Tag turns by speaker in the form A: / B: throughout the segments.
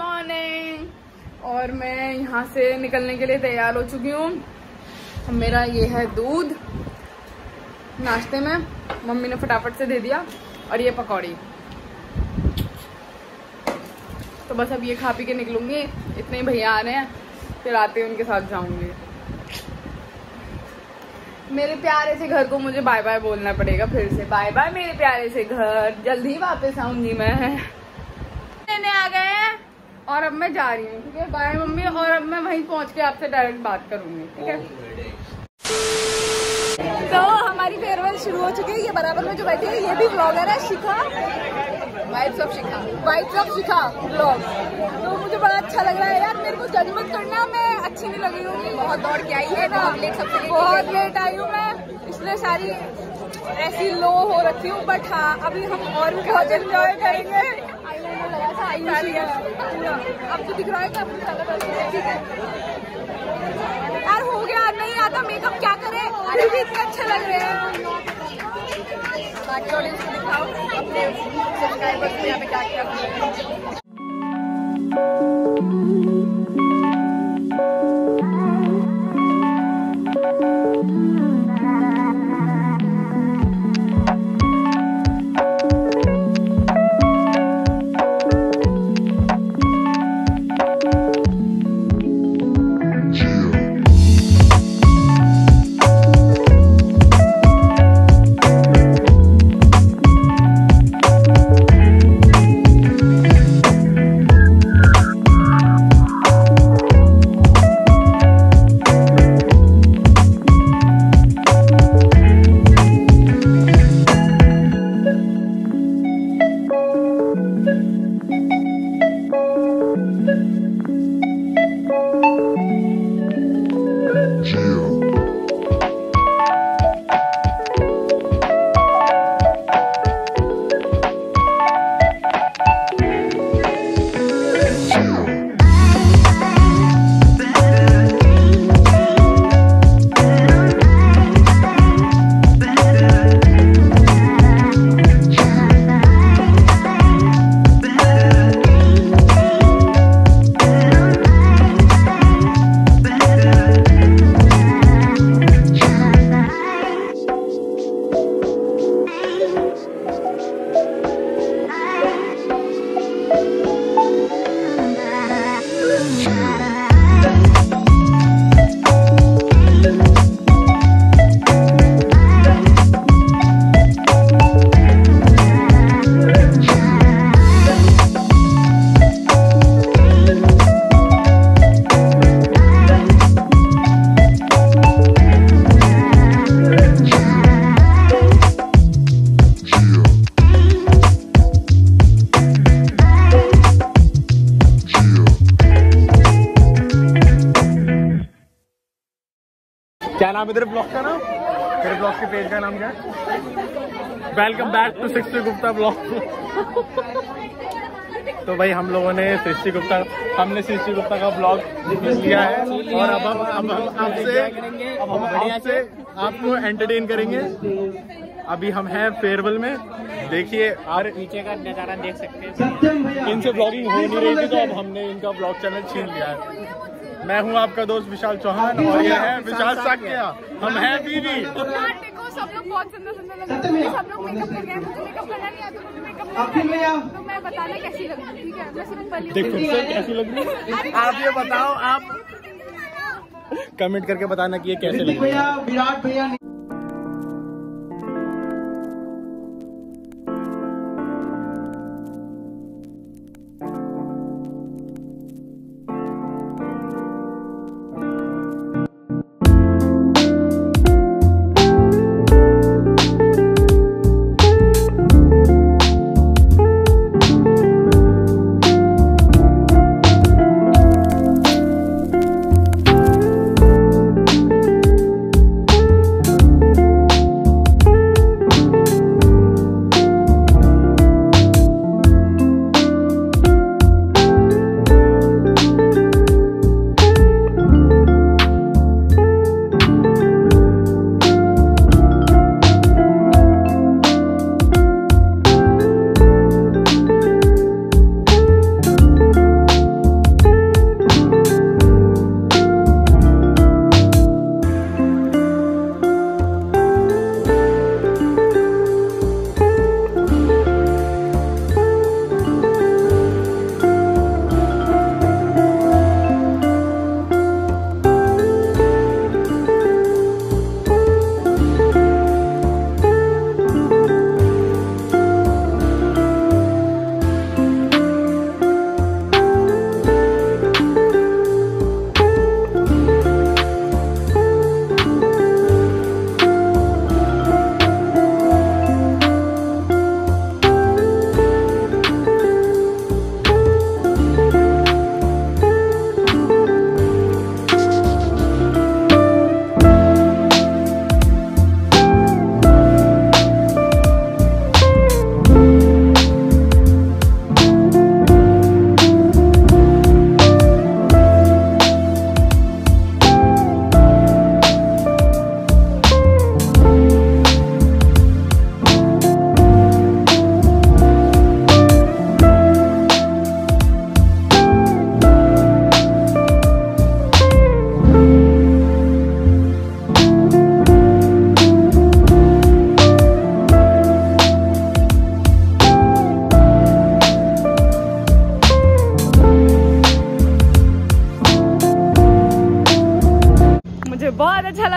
A: Morning और मैं यहाँ से निकलने के लिए तैयार हो चुकी हूँ। मेरा ये है दूध। नाश्ते में मम्मी ने फटाफट से दे दिया और ये पकौड़ी। तो बस अब ये खा पी के निकलूँगी। इतने ही भैया आ रहे हैं, फिर आते उनके साथ जाऊँगी। मेरे प्यारे से घर को मुझे बाय बाय बोलना पड़ेगा फिर से। बाय बाय मेरे प्यारे से घर। जल्दी ही वापस आऊँगी मैं। और अब मैं जा रही हूँ ठीक है? बाय मम्मी और अब मैं वहीं पहुँच के आपसे डायरेक्ट बात करूँगी ठीक है? तो हमारी फेयरवेल शुरू हो चुकी है ये बराबर में जो बैठी है ये भी ब्लॉगर है Shikha. Vibes of Shikha. Vibes of Shikha blog तो मुझे बड़ा अच्छा लग रहा है यार मेरे को जज मत करना मैं अच्छी नहीं लगी हूँ। बहुत दौड़ के आई है ना लेट सबसे बहुत लेट आई हूँ मैं इसलिए सारी ऐसी लो हो रखी हूँ बट हाँ अभी हम और भी बहुत एंजॉय करेंगे। लगा था आई अब तो दिख रहा है ठीक है यार, हो गया, नहीं आता मेकअप क्या करे? अरे भी इतने अच्छे लग रहे हैं। बाकी ऑडियंस को दिखाओ अपने सब्सक्राइबर्स यहाँ पे क्या क्या?
B: नाम है तेरे ब्लॉग का नाम? तेरे ब्लॉग के पेज का नाम क्या है? Welcome back to Srishti Gupta blog तो भाई हम लोगों ने सृष्टि गुप्ता हमने सृष्टि गुप्ता का ब्लॉग लिया है। और अब हम अब हम आपसे अब हम आपसे आपको एंटरटेन करेंगे। अभी हम हैं फेयरवेल में। देखिए और
C: नीचे का नज़ारा देख सकते हैं।
B: इनसे ब्लॉगिंग हो नहीं रही थी तो अब हमने इनका ब्लॉग चैनल छीन लिया है। मैं हूँ आपका दोस्त विशाल चौहान और ये है विशाल साकिया। हम हैं बीवी।
A: देखो सब लोग बहुत सुंदर सुंदर लग रहे हैं। सब लोग मेकअप कर रहे हैं मुझे मेकअप करना नहीं आता मुझे मेकअप करना है। तो मैं बताना कैसी लग रही ठीक है? मैं सिंपल
B: देख कैसी लग रही है? आप ये बताओ आप कमेंट करके बताना। कि ये कैसे लग रही है।
D: विराट भैया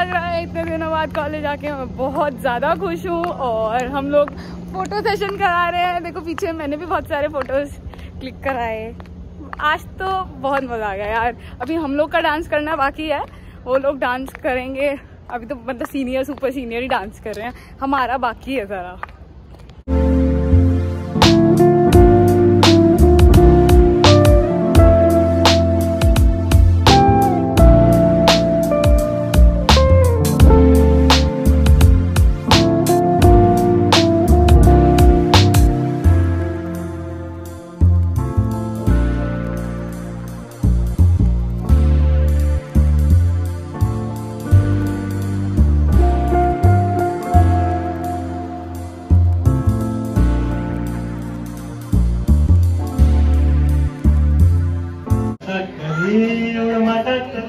A: लग रहा है इतने दिनों बाद कॉलेज आके मैं बहुत ज़्यादा खुश हूँ और हम लोग फ़ोटो सेशन करा रहे हैं। देखो, पीछे मैंने भी बहुत सारे फ़ोटोज़ क्लिक कराए। आज तो बहुत मज़ा आ गया यार। अभी हम लोग का डांस करना बाकी है। वो लोग डांस करेंगे। अभी तो मतलब सीनियर सुपर सीनियर ही डांस कर रहे हैं। हमारा बाकी है ज़रा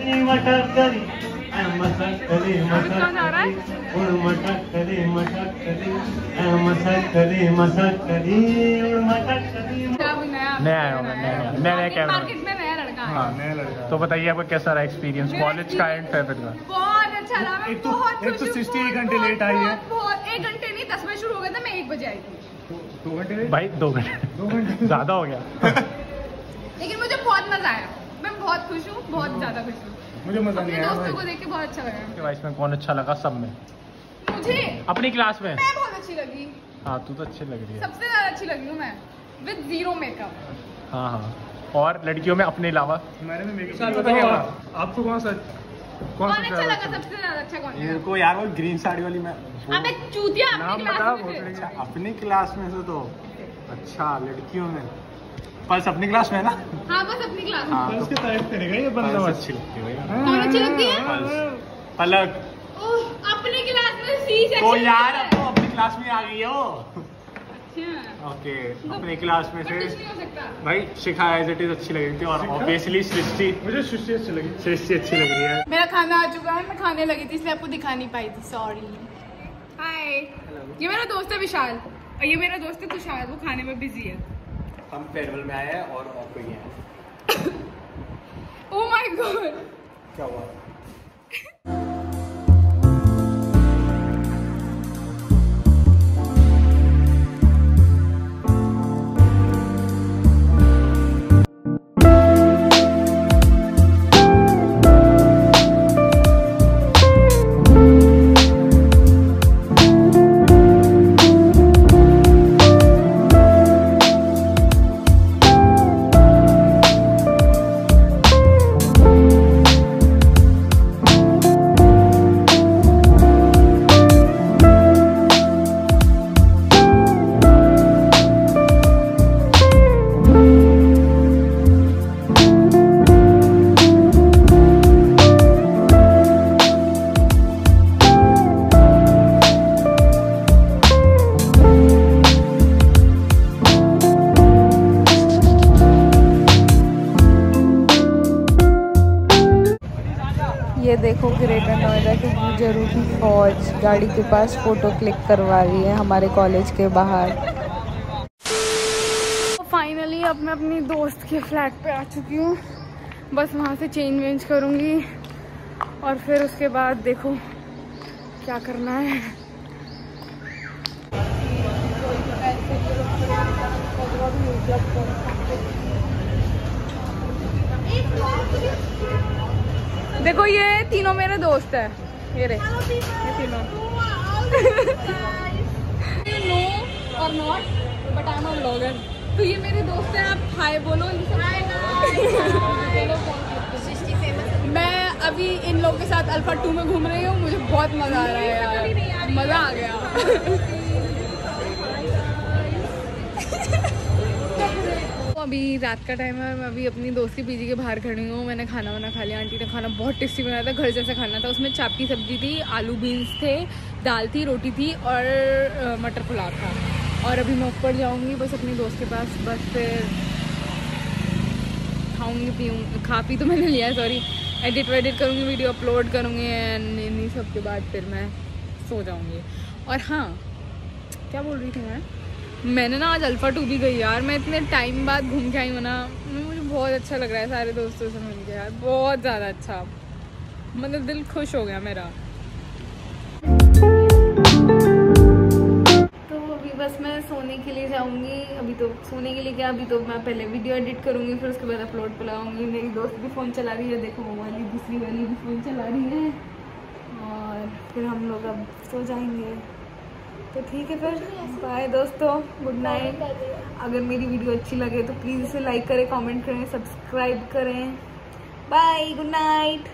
D: मटकरी मटकरी ऐ मटकरी
A: रहा है?
D: मटकरी मटकरी मटकरी उड़ मटकरी
B: नया आया हूँ मैं, नया नया कैमरा।
A: मार्केट में नया लड़का हाँ।
B: नया लड़का तो बताइए आपका कैसा रहा एक्सपीरियंस कॉलेज का एंड फेफिट का?
A: बहुत अच्छा मैं
B: एक तो-
A: बहुत
B: एक तो
A: खुश हूँ,
B: 60 एक घंटे late आई है।
A: बहुत, एक घंटे नहीं दस बजे शुरू हो गया था मैं एक बजे आई थी।
B: दो घंटे भाई दो घंटे। दो घंटे। ज़्यादा हो गया।
A: लेकिन मुझे बहुत मज़ा आया। बहुत खुश हूँ बहुत ज़्यादा खुश हूँ।
B: मुझे मज़ा नहीं
A: अपने
B: आया
A: दोस्तों को देख के बहुत अच्छा लगा।
B: वाइस में कौन अच्छा लगा सब में?
A: मुझे?
B: अपनी क्लास में?
A: मैं बहुत अच्छी लगी।
B: हाँ तू तो अच्छी लग रही है।
A: सबसे ज़्यादा अच्छी लगी हूँ मैं विद ज़ीरो मेकअप
B: हाँ हाँ। और लड़कियों में अपने अलावा? मैंने भी मेकअप आपको कौन सा
A: कौन अच्छा लगा? सबसे ज़्यादा अच्छा कौन
E: मेरे को यार वो ग्रीन साड़ी वाली मैं
A: अबे चूतिया अपनी क्लास में
E: अच्छा अपनी क्लास में से तो अच्छा लड़कियों में। पल्स अपनी क्लास में है ना?
A: हाँ बस अपनी क्लास में।
E: हाँ तो
B: करेगा ये बंदा
E: अच्छी लगती है भैया
A: कौन अच्छी लगती है?
E: पलक।
A: ओह, अपनी क्लास में सी सेक्शन
E: तो यार अब तो अपनी क्लास में आ गई हो
A: अच्छा।
E: ओके अपनी क्लास में से
A: हो
E: भाई शिखा एज इट इज़ अच्छी लग रही थी और ऑब्वियसली सृष्टि
B: मुझे सुशी अच्छी लगी।
E: सृष्टि अच्छी लग रही है।
A: मेरा खाना आ चुका है मैं खाने लगी थी इसलिए आपको दिखा नहीं पाई थी सॉरी हाय ये मेरा दोस्त है विशाल और ये मेरा दोस्त है तुषार वो खाने में बिज़ी है।
E: हम फेयरवेल में आए हैं और ऑफ़ हुई हैं।
A: ओह माय गॉड
E: क्या हुआ?
F: गाड़ी के पास फ़ोटो क्लिक करवा रही है हमारे कॉलेज के बाहर।
A: फाइनली अब मैं अपनी दोस्त के फ्लैट पे आ चुकी हूँ। बस वहाँ से चेंज वेंज करूँगी और फिर उसके बाद देखो क्या करना है। देखो, ये तीनों मेरे दोस्त है। ये रे ये तीनों नो और not but I am a blogger तो ये मेरे दोस्त हैं आप हाय बोलो मैं अभी इन लोगों के साथ अल्फ़ा टू में घूम रही हूँ मुझे बहुत मज़ा आ रहा है यार। मज़ा आ गया। अभी रात का टाइम है, मैं अभी अपनी दोस्त पीजी के बाहर खड़ी हूँ, मैंने खाना वाना खा लिया, आंटी ने खाना बहुत टेस्टी बनाया था, घर जैसा खाना था, उसमें चाप की सब्ज़ी थी, आलू बीन्स थे, दाल थी, रोटी थी और मटर पुलाव था। और अभी मैं ऊपर जाऊँगी बस अपनी दोस्त के पास, बस फिर खाऊँगी, पीऊँगी, खा पी तो मैंने लिया है सॉरी एडिट वेडिट करूँगी वीडियो अपलोड करूँगी एंड इन्हीं सब के बाद फिर मैं सो जाऊँगी। और हाँ क्या बोल रही थी मैं? मैंने ना आज अल्फ़ा टू भी गई यार। मैं इतने टाइम बाद घूम के आई हूँ ना, मुझे बहुत अच्छा लग रहा है सारे दोस्तों से मिल के यार। बहुत ज़्यादा अच्छा। मतलब दिल खुश हो गया मेरा। तो अभी बस मैं सोने के लिए जाऊँगी। अभी तो सोने के लिए क्या अभी तो मैं पहले वीडियो एडिट करूँगी, फिर उसके बाद अपलोड पर लगाऊँगी मेरी दोस्त भी फ़ोन चला रही है, देखो वो वाली, दूसरी वाली भी फ़ोन चला रही है। और फिर हम लोग अब सो जाएँगे। तो ठीक है फिर। बाय दोस्तों गुड नाइट अगर मेरी वीडियो अच्छी लगे तो प्लीज़ इसे लाइक करें कमेंट करें सब्सक्राइब करें। Bye good night